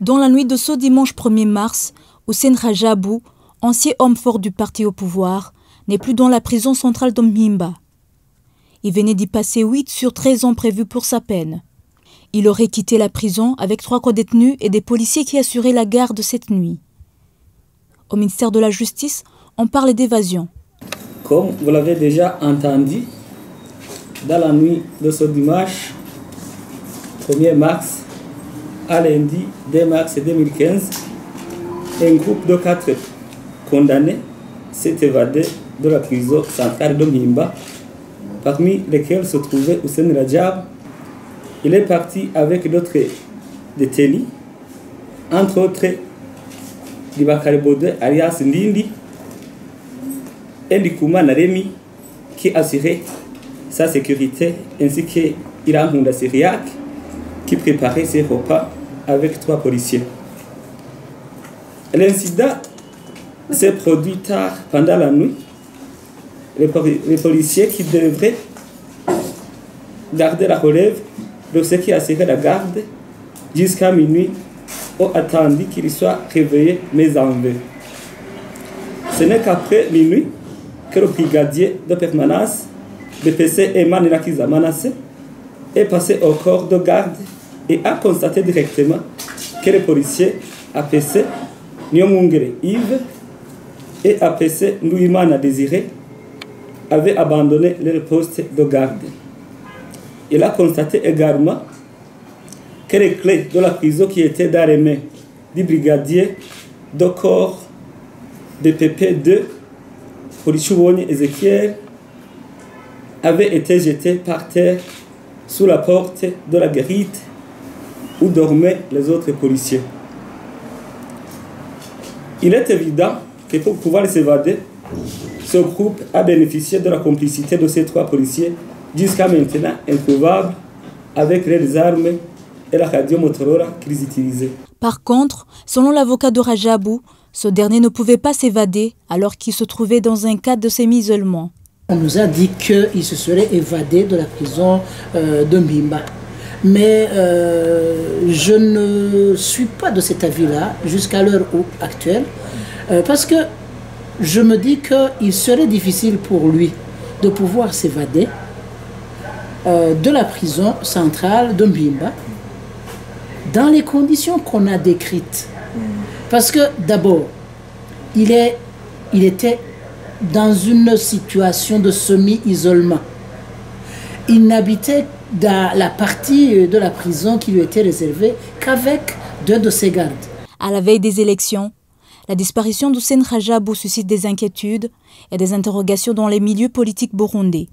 Dans la nuit de ce dimanche 1er mars, Hussein Rajabou, ancien homme fort du parti au pouvoir, n'est plus dans la prison centrale d'Omhimba. Il venait d'y passer 8 sur 13 ans prévus pour sa peine. Il aurait quitté la prison avec trois co-détenus et des policiers qui assuraient la garde cette nuit. Au ministère de la Justice, on parle d'évasion. Comme vous l'avez déjà entendu, dans la nuit de ce dimanche 1er mars à lundi 2 mars 2015, un groupe de quatre condamnés s'est évadé de la prison centrale de Mimba, parmi lesquels se trouvait Hussein Rajab. Il est parti avec d'autres détenus, entre autres Dibakare Bode alias Ndindi et Likuma Naremi qui assurait sa sécurité, ainsi que Iran Syriac qui préparait ses repas avec trois policiers. L'incident s'est produit tard pendant la nuit. Les, policiers qui devraient garder la relève de ceux qui assuraient la garde jusqu'à minuit ont attendu qu'il soit réveillé mais en vain. Ce n'est qu'après minuit que le brigadier de permanence BPC Eman Nakiza Manasseh est passé au corps de garde et a constaté directement que les policiers APC Nyomungere Yves et APC Louimana Désiré avaient abandonné leur poste de garde. Il a constaté également que les clés de la prison qui étaient dans les mains du brigadier de corps de PP2 Polichouone Ezekiel avaient été jetées par terre sous la porte de la guérite où dormaient les autres policiers. Il est évident que pour pouvoir s'évader, ce groupe a bénéficié de la complicité de ces trois policiers jusqu'à maintenant introuvable avec les armes et la radio Motorola qu'ils utilisaient. Par contre, selon l'avocat de Rajabou, ce dernier ne pouvait pas s'évader alors qu'il se trouvait dans un cadre de semi-isolement. On nous a dit qu'il se serait évadé de la prison euh, de Mbimba. Mais euh, je ne suis pas de cet avis-là jusqu'à l'heure actuelle, euh, parce que je me dis qu'il serait difficile pour lui de pouvoir s'évader euh, de la prison centrale de Mbimba dans les conditions qu'on a décrites. Parce que d'abord, il, il était dans une situation de semi-isolement. Il n'habitait dans la partie de la prison qui lui était réservée qu'avec deux de ses gardes. À la veille des élections, la disparition d'Hussein Rajabou suscite des inquiétudes et des interrogations dans les milieux politiques burundais.